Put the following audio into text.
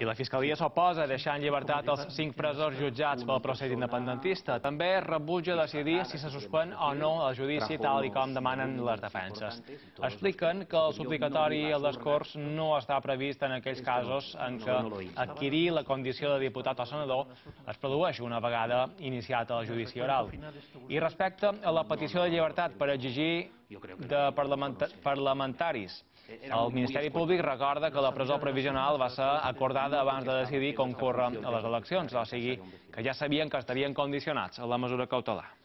I la Fiscalia s'oposa a deixar en llibertat els cinc presors jutjats pel procés independentista. També rebutja decidir si se suspèn o no el judici tal i com demanen les defenses. Expliquen que el suplicatori i el discurs no està previst en aquells casos en què adquirir la condició de diputat o senador es produeix una vegada iniciat el judici oral. I respecte a la petició de llibertat per exigir de parlamentaris. El Ministeri Públic recorda que la presó provisional va ser acordada abans de decidir concórrer a les eleccions, o sigui que ja sabien que estarien condicionats a la mesura cautelar.